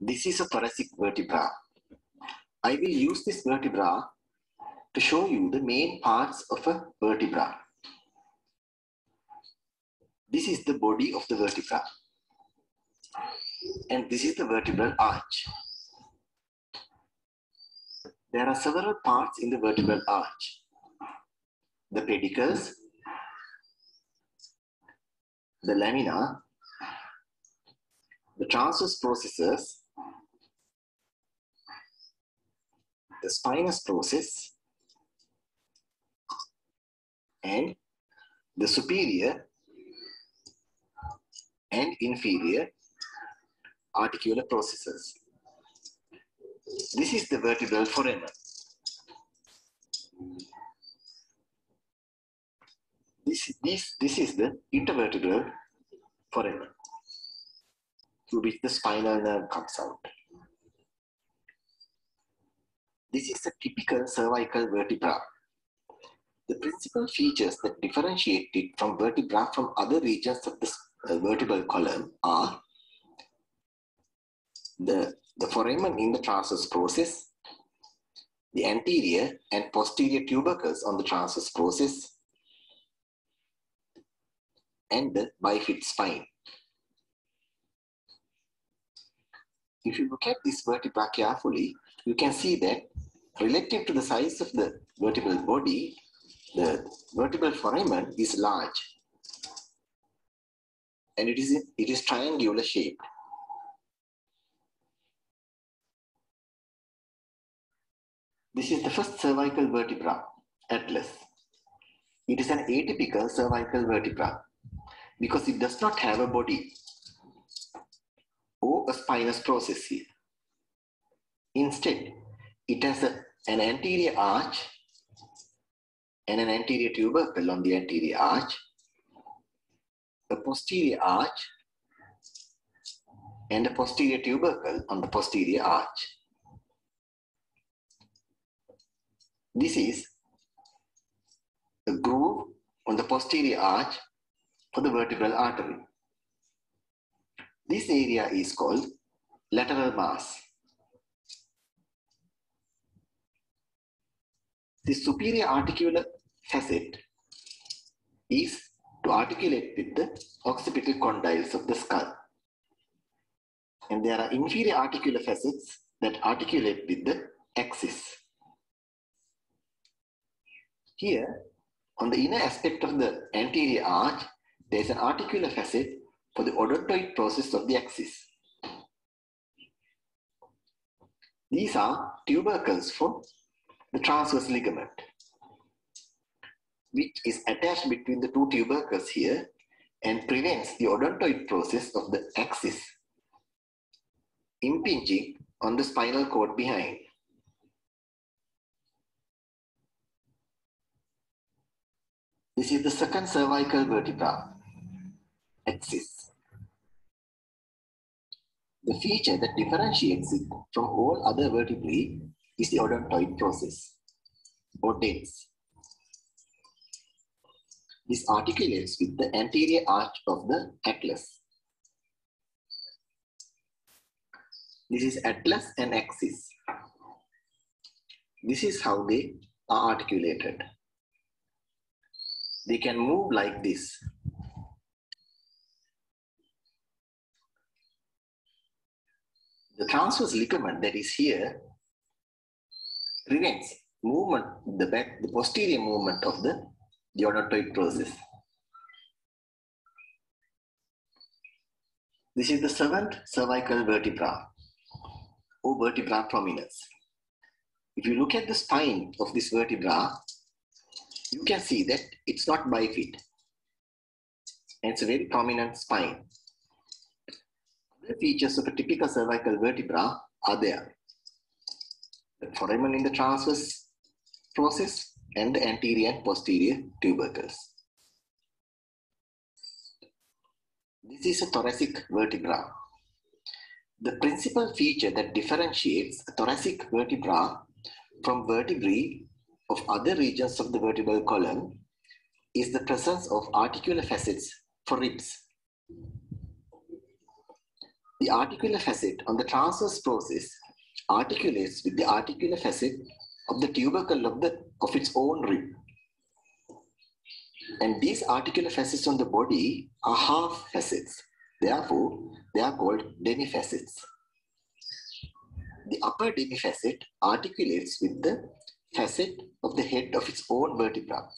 This is a thoracic vertebra. I will use this vertebra to show you the main parts of a vertebra. This is the body of the vertebra. And this is the vertebral arch. There are several parts in the vertebral arch. The pedicles, the lamina, the transverse processes, the spinous process, and the superior and inferior articular processes. This is the vertebral foramen. This, this, this is the intervertebral foramen through which the spinal nerve comes out. This is a typical cervical vertebra. The principal features that differentiate it from vertebra from other regions of the uh, vertebral column are the, the foramen in the transverse process, the anterior and posterior tubercles on the transverse process, and the bifid spine. If you look at this vertebra carefully, you can see that relative to the size of the vertebral body, the vertebral foramen is large and it is, it is triangular shaped. This is the first cervical vertebra, atlas. It is an atypical cervical vertebra because it does not have a body a spinous process here. Instead, it has a, an anterior arch and an anterior tubercle on the anterior arch, a posterior arch, and a posterior tubercle on the posterior arch. This is a groove on the posterior arch for the vertebral artery. This area is called lateral mass. The superior articular facet is to articulate with the occipital condyles of the skull. And there are inferior articular facets that articulate with the axis. Here, on the inner aspect of the anterior arch, there is an articular facet for the odontoid process of the axis. These are tubercles for the transverse ligament, which is attached between the two tubercles here and prevents the odontoid process of the axis impinging on the spinal cord behind. This is the second cervical vertebra, axis. The feature that differentiates it from all other vertebrae is the odontoid process, or dens. This articulates with the anterior arch of the atlas. This is atlas and axis. This is how they are articulated they can move like this. Transverse ligament that is here prevents movement, the back, the posterior movement of the, odontoid process. This is the seventh cervical vertebra or vertebra prominens. If you look at the spine of this vertebra, you can see that it's not bifid. And it's a very prominent spine. Features of a typical cervical vertebra are there. The foramen in the transverse process and the anterior and posterior tubercles. This is a thoracic vertebra. The principal feature that differentiates a thoracic vertebra from vertebrae of other regions of the vertebral column is the presence of articular facets for ribs. The articular facet on the transverse process articulates with the articular facet of the tubercle of, the, of its own rib. And these articular facets on the body are half facets. Therefore, they are called demifacets. The upper demifacet articulates with the facet of the head of its own vertebra.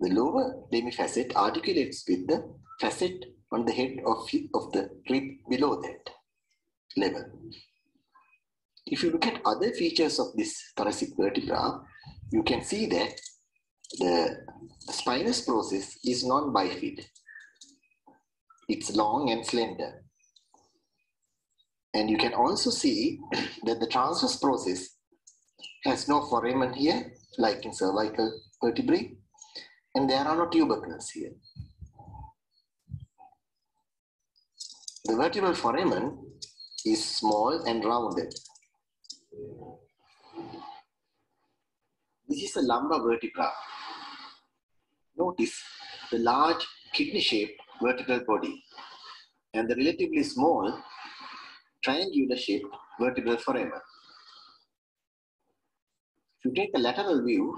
The lower demifacet articulates with the facet on the head of, of the rib below that level. If you look at other features of this thoracic vertebra, you can see that the spinous process is non-bifid. It's long and slender. And you can also see that the transverse process has no foramen here, like in cervical vertebrae, and there are no tubercles here. The vertebral foramen is small and rounded. This is a lumbar vertebra. Notice the large kidney-shaped vertebral body and the relatively small triangular-shaped vertebral foramen. If you take a lateral view,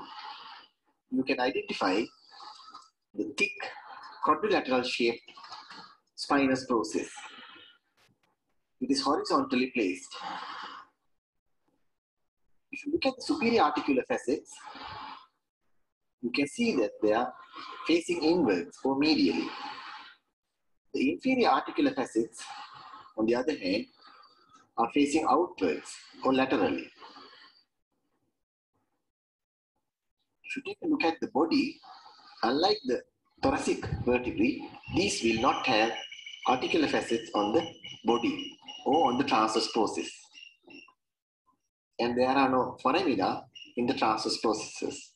you can identify the thick quadrilateral shaped spinous process. It is horizontally placed. If you look at the superior articular facets, you can see that they are facing inwards or medially. The inferior articular facets, on the other hand, are facing outwards or laterally. If you take a look at the body, unlike the thoracic vertebrae, these will not have articular facets on the body on the transverse process. And there are no foramina uh, in the transverse processes.